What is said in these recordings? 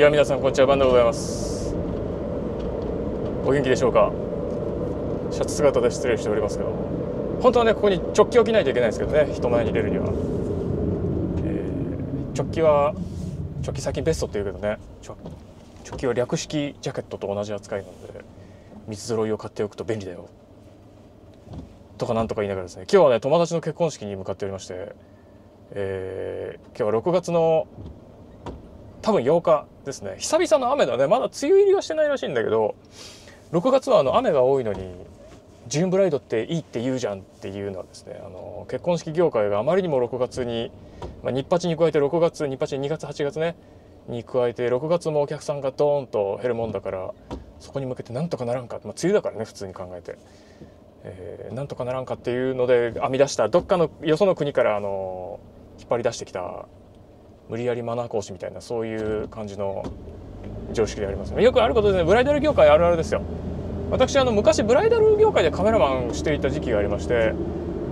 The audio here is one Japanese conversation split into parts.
いや皆さんこんにちはバンでございます。お元気でしょうか？シャツ姿で失礼しておりますけど本当はねここに直帰を着ないといけないんですけどね人前に出るには、えー、直帰は直帰最近ベストって言うけどね直帰は略式ジャケットと同じ扱いなので水揃いを買っておくと便利だよ。とかなんとか言いながらですね。今日はね友達の結婚式に向かっておりましてえー、今日は6月の多分8日ですね。久々の雨だね。まだ梅雨入りはしてないらしいんだけど6月はあの雨が多いのにジューンブライドっていいって言うじゃんっていうのはですねあの結婚式業界があまりにも6月に、まあ、日八に加えて6月日八2月8月ねに加えて6月もお客さんがドーンと減るもんだからそこに向けてなんとかならんか、まあ、梅雨だからね普通に考えて、えー、なんとかならんかっていうので編み出したどっかのよその国からあの引っ張り出してきた無理やりマナー講師みたいなそういう感じの常識でありますよくあることですね。ブライダル業界あるあるですよ。私あの昔ブライダル業界でカメラマンしていた時期がありまして、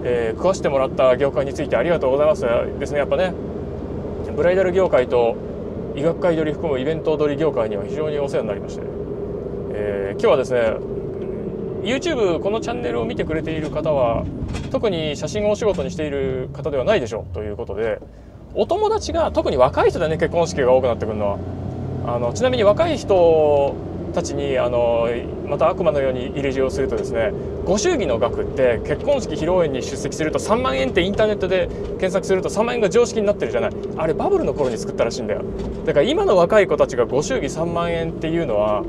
えー、食わしてもらった業界についてありがとうございます。ですねやっぱねブライダル業界と医学界撮り含むイベント撮り業界には非常にお世話になりまして、えー、今日はですね YouTube このチャンネルを見てくれている方は特に写真をお仕事にしている方ではないでしょう。ということでお友達が特に若い人だね結婚式が多くなってくるのは。あのちなみに若い人たちにあのまた悪魔のように入れ知恵をするとですねご祝儀の額って結婚式披露宴に出席すると3万円ってインターネットで検索すると3万円が常識になってるじゃない。あれバブルの頃に作ったらしいんだよ。だから今の若い子たちがご祝儀3万円っていうのは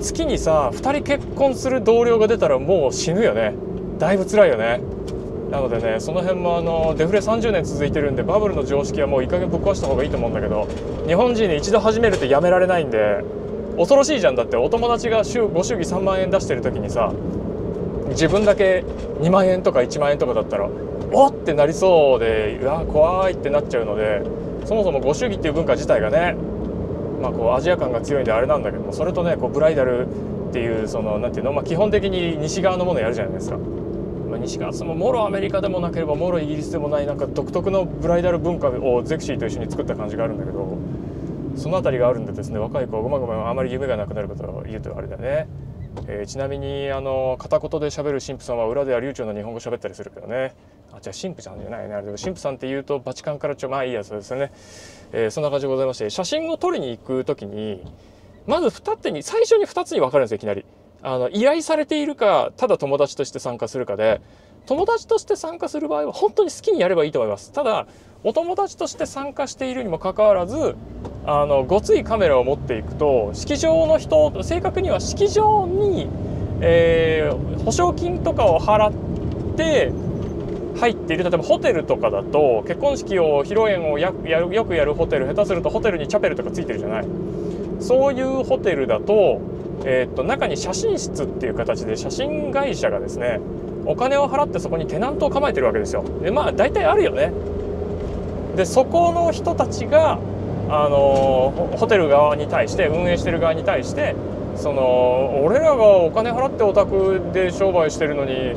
月にさ2人結婚する同僚が出たらもう死ぬよね。だいぶ辛いよね。なのでねその辺もあのデフレ30年続いてるんでバブルの常識はもういい加減ぶっ壊した方がいいと思うんだけど日本人に一度始めるとやめられないんで恐ろしいじゃんだってお友達が週ご祝儀3万円出してる時にさ自分だけ2万円とか1万円とかだったらおってなりそうでうわ怖いってなっちゃうのでそもそもご祝儀っていう文化自体がねまあこうアジア感が強いんであれなんだけどもそれとねこうブライダルっていうその何ていうの、まあ、基本的に西側のものやるじゃないですか。西側そのもろアメリカでもなければもろイギリスでもないなんか独特のブライダル文化をゼクシーと一緒に作った感じがあるんだけどその辺りがあるんでですね若い子はごまごまあまり夢がなくなることを言うとあれだね、えー、ちなみにあの片言で喋る神父さんは裏では流暢な日本語喋ったりするけどね。あじゃあ神父さんじゃないねあれでも神父さんって言うとバチカンからちょまあいいやつですよね、えー、そんな感じでございまして写真を撮りに行く時にまず二手に最初に2つに分かるんですよいきなり。あの依頼されているかただ友達として参加するかで友達として参加する場合は本当に好きにやればいいと思います。ただお友達として参加しているにもかかわらずあのごついカメラを持っていくと式場の人正確には式場に、えー、保証金とかを払って入っている。例えばホテルとかだと結婚式を披露宴をややるよくやるホテル下手するとホテルにチャペルとかついてるじゃない。そういうホテルだと,、えー、っと中に写真室っていう形で写真会社がですねお金を払ってそこにテナントを構えてるわけですよ。でまあ大体あるよね。でそこの人たちがあのホテル側に対して運営してる側に対してその俺らがお金払ってお宅で商売してるのに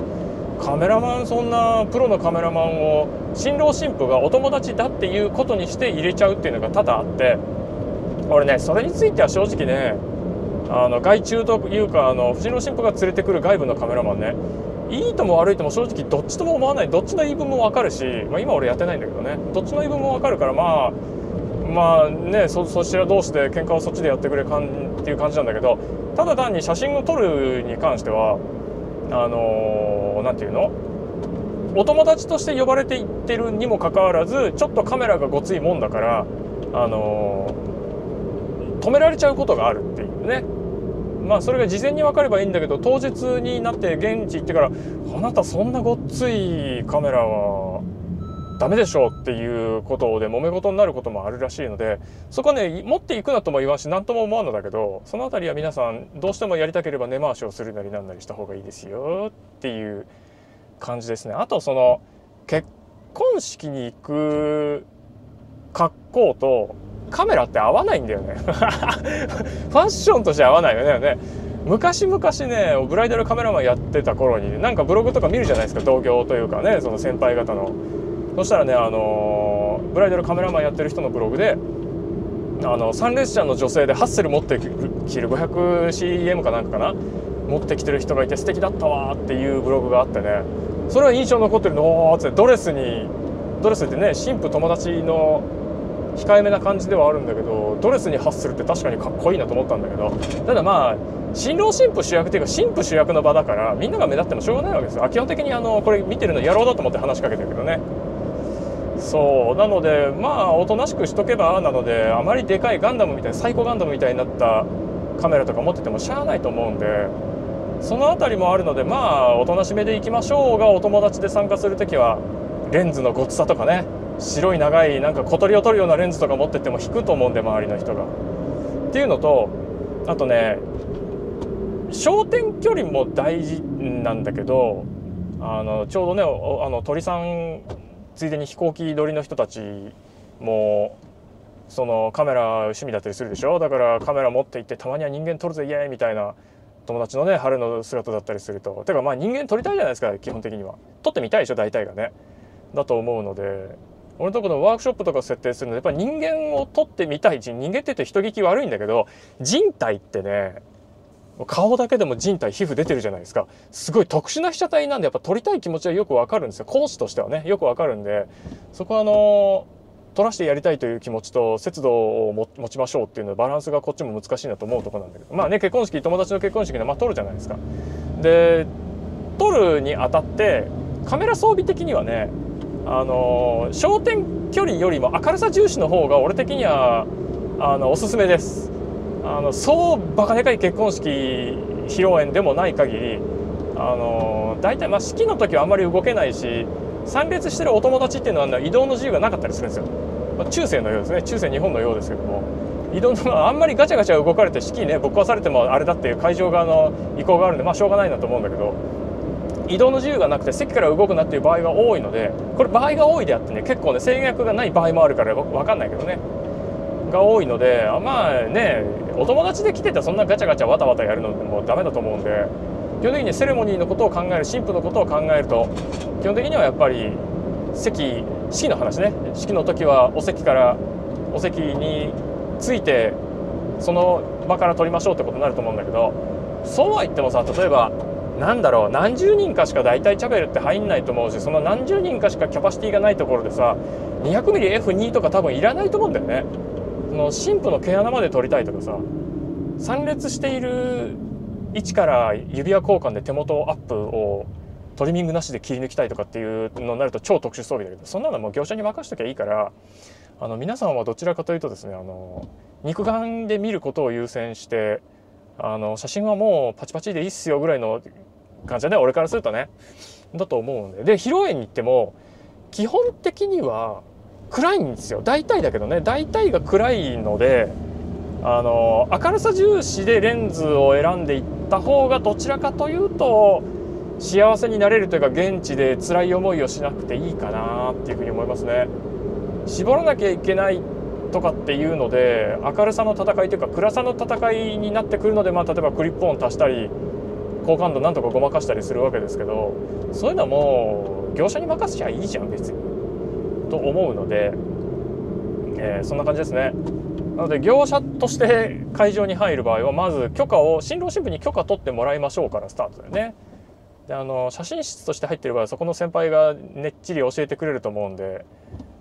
カメラマンそんなプロのカメラマンを新郎新婦がお友達だっていうことにして入れちゃうっていうのが多々あって。俺ねそれについては正直ねあの外注というかあの藤野新婦が連れてくる外部のカメラマンね。いいとも悪いとも正直どっちとも思わない。どっちの言い分も分かるし、まあ、今俺やってないんだけどね。どっちの言い分も分かるからまあまあねそそちら同士で喧嘩をそっちでやってくれかんっていう感じなんだけどただ単に写真を撮るに関してはあの何、ー、て言うの？お友達として呼ばれていってるにもかかわらずちょっとカメラがごついもんだからあのー、止められちゃうことがあるっていうね。まあそれが事前に分かればいいんだけど当日になって現地行ってから「あなたそんなごっついカメラはダメでしょ」っていうことで揉め事になることもあるらしいのでそこはね持っていくなとも言わんし何とも思わんのだけどその辺りは皆さんどうしてもやりたければ根回しをするなりなんなりした方がいいですよっていう感じですね。あとその結婚式に行く格好とカメラって合わないんだよね。ファッションとして合わないよね。昔々ねブライダルカメラマンやってた頃になんかブログとか見るじゃないですか。同業というかねその先輩方の。そしたらねあのブライダルカメラマンやってる人のブログであの参列者の女性でハッセル持ってきる 500cm かなんかかな？持ってきてる人がいて素敵だったわっていうブログがあってね。それは印象残ってるの。ってドレスにドレスってね新婦友達の控えめな感じではあるんだけどドレスにハッスルって確かにかっこいいなと思ったんだけど。ただまあ新郎新婦主役っていうか新婦主役の場だからみんなが目立ってもしょうがないわけですよ。基本的にあのこれ見てるの野郎だと思って話しかけてるけどね。そう。なのでまあおとなしくしとけばなのであまりでかいガンダムみたいなサイコガンダムみたいになったカメラとか持っててもしゃあないと思うんで。その辺りもあるのでまあおとなしめでいきましょうがお友達で参加する時はレンズのごつさとかね。白い長いなんか小鳥を撮るようなレンズとか持ってっても引くと思うんで周りの人が。っていうのとあとね焦点距離も大事なんだけどあのちょうどねあの鳥さんついでに飛行機撮りの人たちもそのカメラ趣味だったりするでしょ？だからカメラ持って行ってたまには人間撮るぜイエーイみたいな友達のね晴れの姿だったりすると。てかまあ人間撮りたいじゃないですか基本的には。撮ってみたいでしょ大体がね。だと思うので。俺のとこのワークショップとか設定するのでやっぱり人間を撮ってみたい人間って言って人聞き悪いんだけど人体ってね顔だけでも人体皮膚出てるじゃないですか。すごい特殊な被写体なんでやっぱ撮りたい気持ちはよくわかるんですよ。講師としてはねよくわかるんで。そこはあの撮らせてやりたいという気持ちと節度を持ちましょうっていうのバランスがこっちも難しいなと思うとこなんだけど。まあね結婚式友達の結婚式でまあ撮るじゃないですか。で撮るにあたってカメラ装備的にはねあの焦点距離よりも明るさ重視の方が俺的にはあのおすすめです。あのそうバカでかい結婚式披露宴でもない限りあの大体まあ式の時はあんまり動けないし参列してるお友達っていうのは移動の自由がなかったりするんですよ、まあ、中世のようですね。中世日本のようですけども。移動のあんまりガチャガチャ動かれて式ねぶっ壊されてもあれだっていう会場側の意向があるんでまあしょうがないなと思うんだけど。移動の自由がなくて席から動くなっていう場合が多いのでこれ場合が多いであってね結構ね制約がない場合もあるから分かんないけどね。が多いのでまあねお友達で来ててそんなガチャガチャわたわたやるのもうダメだと思うんで基本的にセレモニーのことを考える神父のことを考えると基本的にはやっぱり席式の話ね。式の時はお席からお席についてその場から取りましょうってことになると思うんだけどそうは言ってもさ例えばなんだろう何十人かしか大体チャベルって入んないと思うしその何十人かしかキャパシティがないところでさ 200mmF2 とか多分いらないと思うんだよね。その神父の毛穴まで撮りたいとかさ参列している位置から指輪交換で手元アップをトリミングなしで切り抜きたいとかっていうのになると超特殊装備だけどそんなのもう業者に任しときゃいいからあの皆さんはどちらかというとですねあの肉眼で見ることを優先してあの写真はもうパチパチでいいっすよぐらいの感じだね。俺からするとね。だと思うんでで披露宴に行っても基本的には暗いんですよ。大体だけどね。大体が暗いのであの明るさ重視でレンズを選んでいった方がどちらかというと幸せになれるというか現地で辛い思いをしなくていいかなっていうふうに思いますね。絞らなきゃいけないとかっていうので明るさの戦いというか暗さの戦いになってくるので、まあ、例えばクリップオン足したり好感度なんとかごまかしたりするわけですけどそういうのはもう業者に任せちゃいいじゃん別に。と思うので、えー、そんな感じですね。なので業者として会場に入る場合はまず許可を新郎新婦に許可取ってもらいましょうからスタートだよね。であの写真室として入ってる場合はそこの先輩がねっちり教えてくれると思うんで、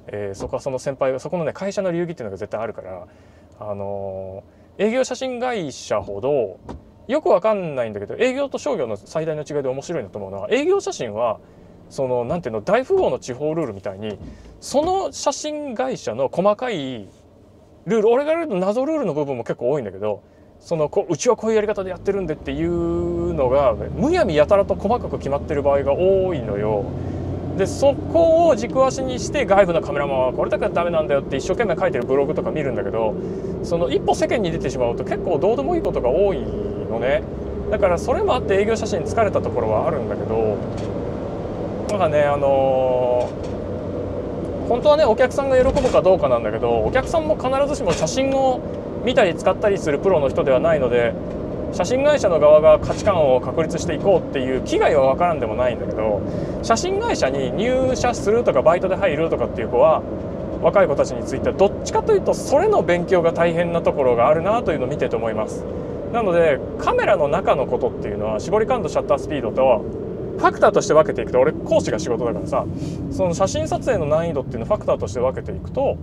えー、そこはその先輩がそこのね会社の流儀っていうのが絶対あるからあの営業写真会社ほどよくわかんないんだけど営業と商業の最大の違いで面白いなと思うのは営業写真はそのなんていうの大富豪の地方ルールみたいにその写真会社の細かいルール俺が言う謎ルールの部分も結構多いんだけどそのこうちはこういうやり方でやってるんでっていうのがむやみやたらと細かく決まってる場合が多いのよ。でそこを軸足にして外部のカメラマンはこれだけはダメなんだよって一生懸命書いてるブログとか見るんだけどその一歩世間に出てしまうと結構どうでもいいことが多いのね。だからそれもあって営業写真疲れたところはあるんだけどなんかねあのー、本当はねお客さんが喜ぶかどうかなんだけどお客さんも必ずしも写真を見たり使ったりするプロの人ではないので写真会社の側が価値観を確立していこうっていう危害は分からんでもないんだけど写真会社に入社するとかバイトで入るとかっていう子は若い子たちについてはどっちかというとそれの勉強が大変なところがあるなというのを見てて思います。なのでカメラの中のことっていうのは絞り感度シャッタースピードとファクターとして分けていくと俺講師が仕事だからさその写真撮影の難易度っていうのをファクターとして分けていくと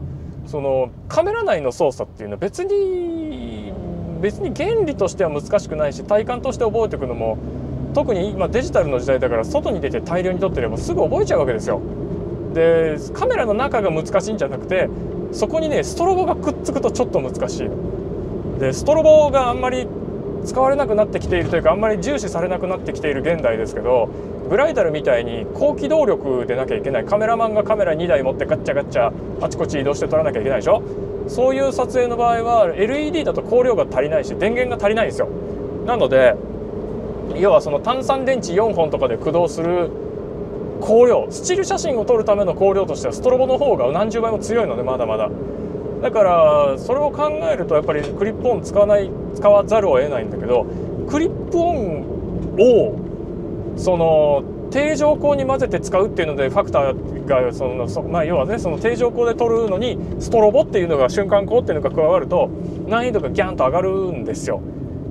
そのカメラ内の操作っていうのは別に別に原理としては難しくないし体感として覚えていくのも特に今デジタルの時代だから外に出て大量に撮ってればすぐ覚えちゃうわけですよ。でカメラの中が難しいんじゃなくてそこにねストロボがくっつくとちょっと難しいでストロボがあんまり使われなくなってきているというかあんまり重視されなくなってきている現代ですけどブライダルみたいに高機動力でなきゃいけないカメラマンがカメラ2台持ってガッチャガッチャあちこち移動して撮らなきゃいけないでしょ？そういう撮影の場合は LED だと光量が足りないし電源が足りないんですよ。なので要はその単三電池4本とかで駆動する光量スチール写真を撮るための光量としてはストロボの方が何十倍も強いのでまだまだ。だからそれを考えるとやっぱりクリップオン使わない使わざるを得ないんだけどクリップオンをその定常光に混ぜて使うっていうのでファクターがそのそ、まあ、要はねその定常光で撮るのにストロボっていうのが瞬間光っていうのが加わると難易度がギャンと上がるんですよ。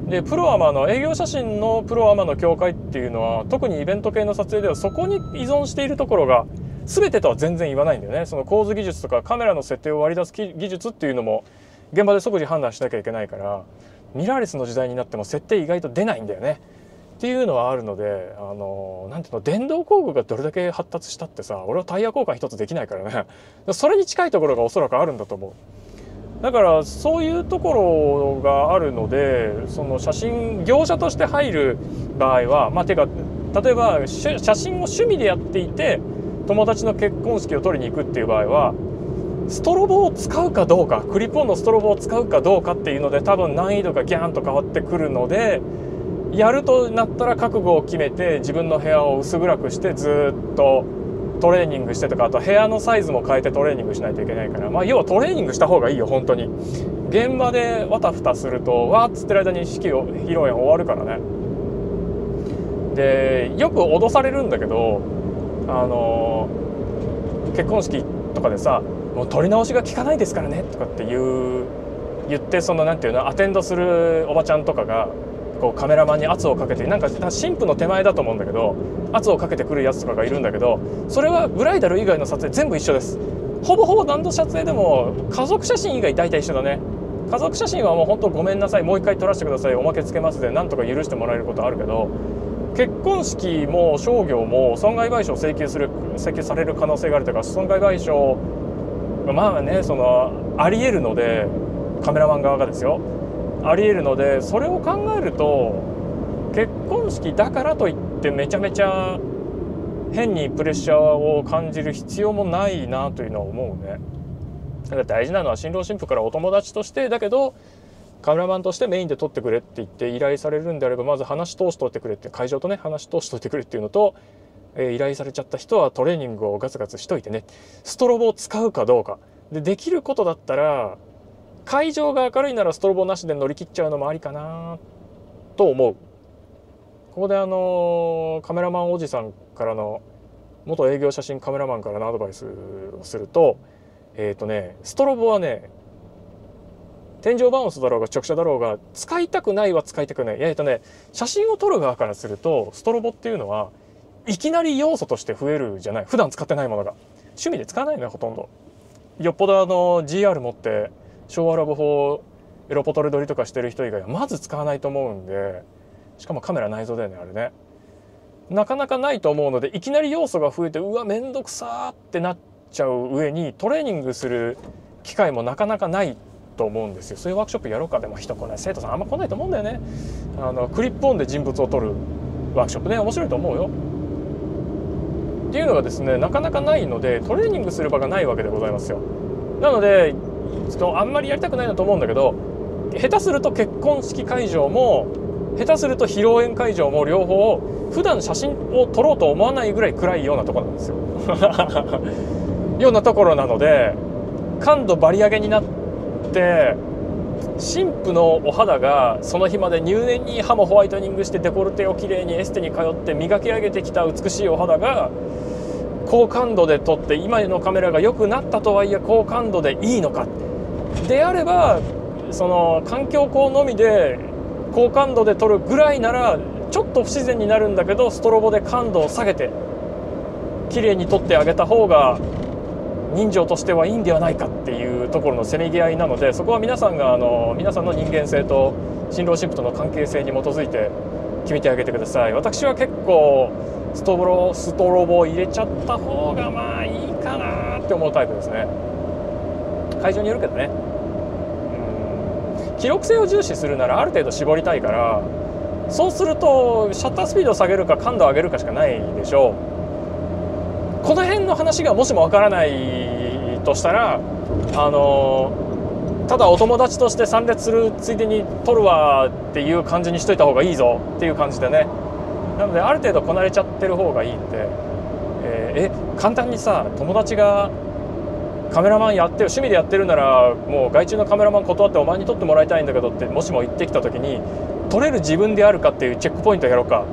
でプロアマの営業写真のプロアマの協会っていうのは特にイベント系の撮影ではそこに依存しているところが全てとは全然言わないんだよね。その構図技術とかカメラの設定を割り出す技術っていうのも現場で即時判断しなきゃいけないからミラーレスの時代になっても設定意外と出ないんだよね。っていうのはあるのであのなんていうの電動工具がどれだけ発達したってさ俺はタイヤ交換一つできないからね。それに近いところがおそらくあるんだと思う。だからそういうところがあるのでその写真業者として入る場合はまあてか例えば写真を趣味でやっていて友達の結婚式を取りに行くっていう場合はストロボを使うかどうかクリップオンのストロボを使うかどうかっていうので多分難易度がギャンと変わってくるのでやるとなったら覚悟を決めて自分の部屋を薄暗くしてずっとトレーニングしてとかあと部屋のサイズも変えてトレーニングしないといけないからまあ要はトレーニングした方がいいよ本当に。現場でわたふたするとわっつってる間に式を披露宴終わるからね。でよく脅されるんだけどあの結婚式とかでさもう撮り直しが効かないですからねとかって言う言ってそのなんていうのアテンドするおばちゃんとかがこうカメラマンに圧をかけてなんか神父の手前だと思うんだけど圧をかけてくるやつとかがいるんだけどそれはブライダル以外の撮影全部一緒です。ほぼほぼ何度撮影でも家族写真以外大体一緒だね家族写真はもう本当ごめんなさいもう一回撮らせてくださいおまけつけますでなんとか許してもらえることあるけど結婚式も商業も損害賠償請求する請求される可能性があるというか損害賠償まあねそのありえるのでカメラマン側がですよありえるのでそれを考えると結婚式だからといってめちゃめちゃ変にプレッシャーを感じる必要もないなというのは思うね。だから大事なのは新郎新婦からお友達としてだけどカメラマンとしてメインで撮ってくれって言って依頼されるんであればまず話通しといてくれって会場とね話通しといてくれっていうのと、え、依頼されちゃった人はトレーニングをガツガツしといてね。ストロボを使うかどうか。でできることだったら会場が明るいならストロボなしで乗り切っちゃうのもありかなと思う。ここであのカメラマンおじさんからの元営業写真カメラマンからのアドバイスをするとえっ、ー、とねストロボはね天井バウンスだろうが直射だろうが使いたくないは使いたくない。えっ、とね写真を撮る側からするとストロボっていうのはいきなり要素として増えるじゃない。普段使ってないものが。趣味で使わないのよほとんど。よっぽどあの GR 持って昭和ラブ4エロポトル撮りとかしてる人以外はまず使わないと思うんでしかもカメラ内蔵だよねあれね。なかなかないと思うのでいきなり要素が増えてうわめんどくさってなっちゃう上にトレーニングする機会もなかなかないと思うんですよ。そういうワークショップやろうか。でも人来ない。生徒さんあんま来ないと思うんだよね。あのクリップオンで人物を撮るワークショップね。面白いと思うよ。っていうのがですねなかなかないのでトレーニングする場がないわけでございますよ。なのでちょっとあんまりやりたくないなと思うんだけど下手すると結婚式会場も下手すると披露宴会場も両方普段写真を撮ろうと思わないぐらい暗いようなところなんですよ。ようなところなので感度バリ上げになって神父のお肌がその日まで入念に歯もホワイトニングしてデコルテをきれいにエステに通って磨き上げてきた美しいお肌が高感度で撮って今のカメラが良くなったとはいえ高感度でいいのか。であればその環境光のみで高感度で撮るぐらいならちょっと不自然になるんだけどストロボで感度を下げて綺麗に撮ってあげた方が人情としてはいいんではないかっていうところのせめぎ合いなのでそこは皆さんがあの皆さんの人間性と新郎新婦との関係性に基づいて決めてあげてください。私は結構ストロストロボを入れちゃった方がまあいいかなって思うタイプですね。会場によるけどね。記録性を重視するならある程度絞りたいからそうするとシャッタースピードを下げるか感度を上げるかしかないでしょう。この辺の話がもしもわからないとしたらあのただお友達として参列するついでに撮るわっていう感じにしといた方がいいぞっていう感じでね。なのである程度こなれちゃってる方がいいんで、えー、え簡単にさ友達がカメラマンやってる趣味でやってるならもう外注のカメラマン断ってお前に撮ってもらいたいんだけどってもしも言ってきた時に撮れる自分であるかっていうチェックポイントやろうか。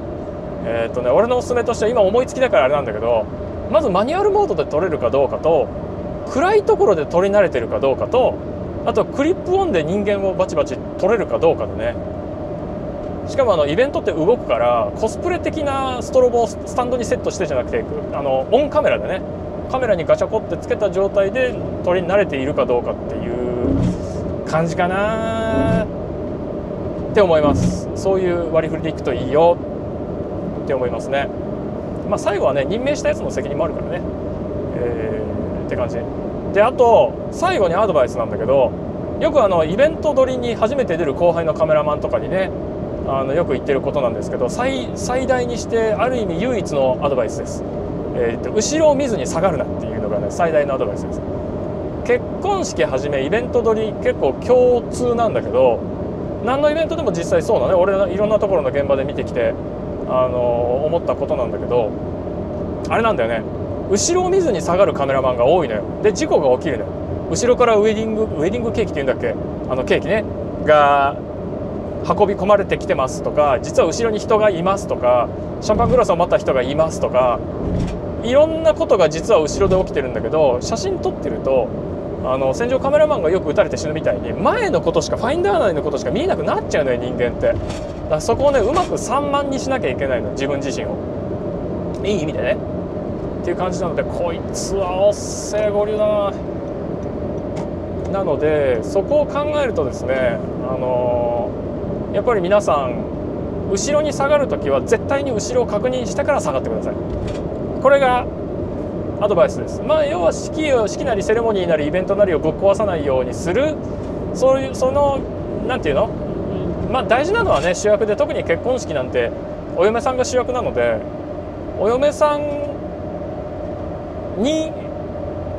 えっ、ー、とね俺のおすすめとしては今思いつきだからあれなんだけどまずマニュアルモードで撮れるかどうかと暗いところで撮り慣れてるかどうかとあとクリップオンで人間をバチバチ撮れるかどうかでね。しかもあのイベントって動くからコスプレ的なストロボをスタンドにセットしてじゃなくてあのオンカメラでね。カメラにガチャコってつけた状態で撮り慣れているかどうかっていう感じかな。って思います。そういう割り振りでいくといいよ。って思いますね。まあ最後はね任命したやつの責任もあるからね。えー、って感じ。であと最後にアドバイスなんだけどよくあのイベント撮りに初めて出る後輩のカメラマンとかにねあのよく言ってることなんですけど最最大にしてある意味唯一のアドバイスです、えーと、後ろを見ずに下がるなっていうのがね最大のアドバイスです。結婚式はじめイベント撮り結構共通なんだけど何のイベントでも実際そうなね。俺のいろんなところの現場で見てきてあの思ったことなんだけどあれなんだよね。後ろを見ずに下がるカメラマンが多いのよ。で事故が起きるのよ。後ろからウェディングウェディングケーキっていうんだっけ？あのケーキね。が運び込まれてきてますとか実は後ろに人がいますとかシャンパングラスを持った人がいますとかいろんなことが実は後ろで起きてるんだけど写真撮ってるとあの戦場カメラマンがよく撃たれて死ぬみたいに前のことしかファインダー内のことしか見えなくなっちゃうのよ人間って。だそこをねうまく散漫にしなきゃいけないの自分自身を。いい意味でね。っていう感じなのでこいつはおっせえ合流だななのでそこを考えるとですねあのやっぱり皆さん後ろに下がる時は絶対に後ろを確認してから下がってください。これがアドバイスです。まあ要は式を式なりセレモニーなりイベントなりをぶっ壊さないようにする。そういうその何て言うの？まあ大事なのはね主役で特に結婚式なんてお嫁さんが主役なのでお嫁さんに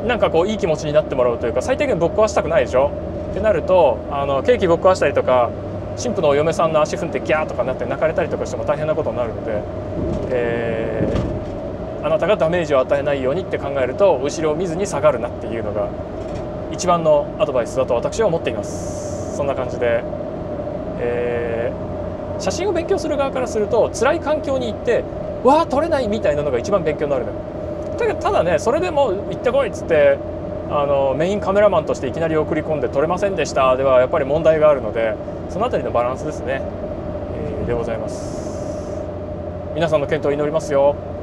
なんかこういい気持ちになってもらうというか最低限ぶっ壊したくないでしょ？ってなるとあのケーキぶっ壊したりとか新婦のお嫁さんの足踏んでギャーとかなって泣かれたりとかしても大変なことになるので、えー、あなたがダメージを与えないようにって考えると後ろを見ずに下がるなっていうのが一番のアドバイスだと私は思っています。そんな感じで、えー、写真を勉強する側からすると辛い環境に行ってわあ撮れないみたいなのが一番勉強になるのよ。ただねそれでも行ってこいっつってあのメインカメラマンとしていきなり送り込んで撮れませんでしたではやっぱり問題があるのでその辺りのバランスですね、えー、でございます。皆さんの健闘を祈りますよ。